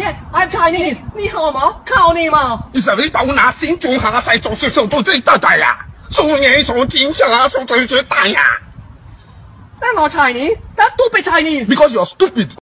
Yes, I'm Chinese. 你好吗？靠你吗？你这里到哪先做下世做事做到最大大呀？做嘢做天下做最最大呀！That not Chinese. That's stupid Chinese.？Because you're stupid.